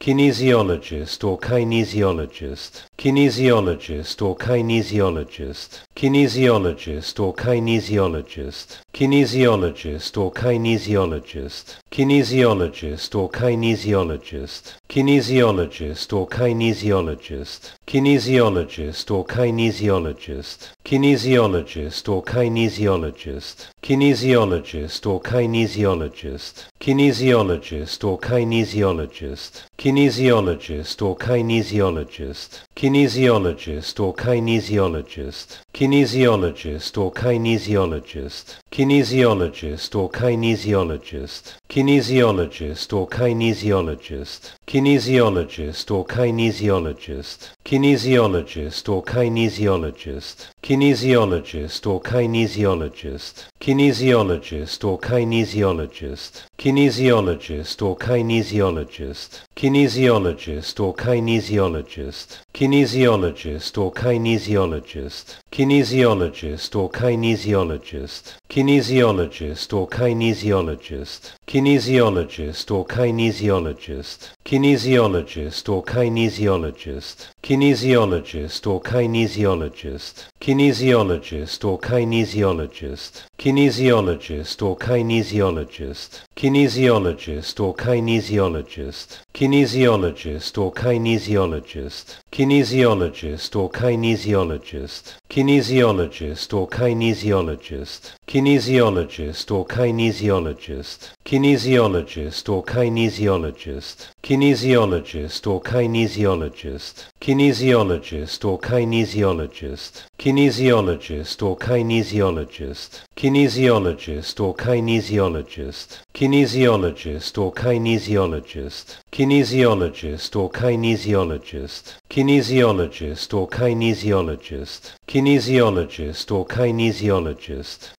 kinesiologist or kinesiologist, kinesiologist or kinesiologist, kinesiologist or kinesiologist, kinesiologist or kinesiologist, kinesiologist or kinesiologist, kinesiologist or kinesiologist, kinesiologist or kinesiologist, kinesiologist or kinesiologist, kinesiologist or kinesiologist, kinesiologist or kinesiologist, kinesiologist or kinesiologist, kinesiologist or kinesiologist, kinesiologist or kinesiologist, kinesiologist or kinesiologist, kinesiologist or kinesiologist, kinesiologist or kinesiologist, kinesiologist or kinesiologist, kinesiologist or kinesiologist, kinesiologist or kinesiologist, kinesiologist or kinesiologist, kinesiologist or kinesiologist, kinesiologist or kinesiologist, kinesiologist or kinesiologist, kinesiologist or kinesiologist, kinesiologist or kinesiologist, kinesiologist or kinesiologist, kinesiologist or kinesiologist, kinesiologist or kinesiologist, kinesiologist or kinesiologist, kinesiologist or kinesiologist, kinesiologist or kinesiologist, kinesiologist or kinesiologist, kinesiologist or kinesiologist, kinesiologist or kinesiologist, kinesiologist or kinesiologist, kinesiologist or kinesiologist, kinesiologist or kinesiologist, kinesiologist or kinesiologist, kinesiologist or kinesiologist, kinesiologist or kinesiologist, kinesiologist or kinesiologist, kinesiologist or kinesiologist, kinesiologist or kinesiologist,